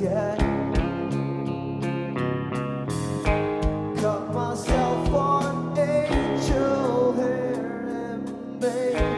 yet. Cut myself on angel hair and baby.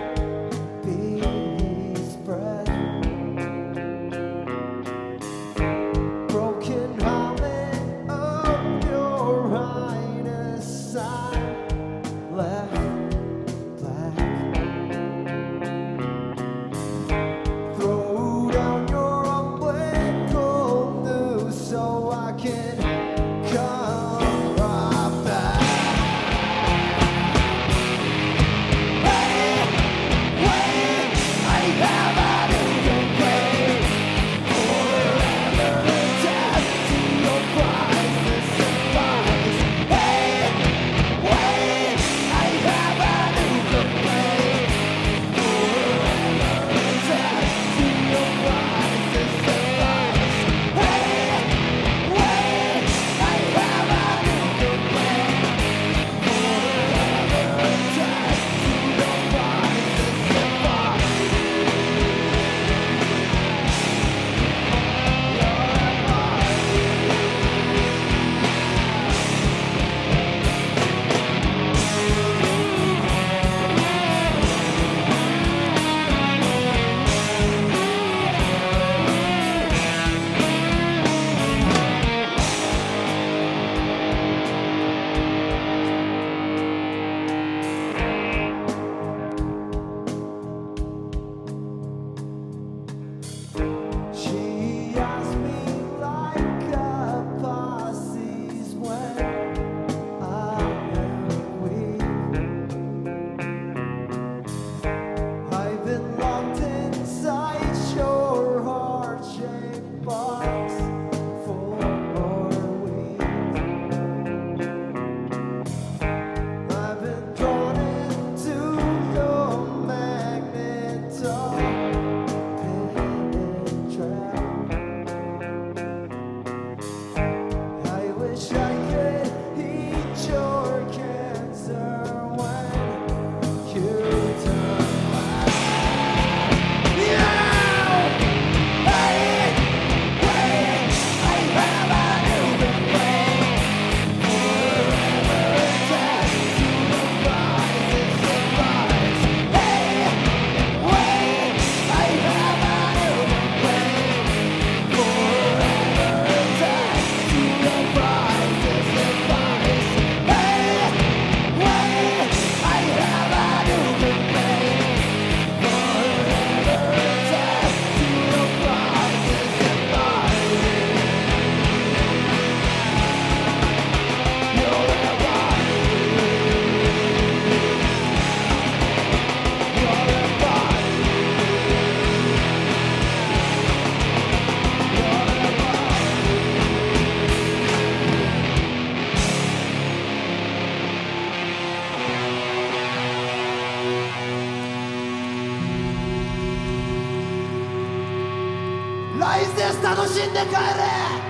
ライセンス楽しんで帰れ。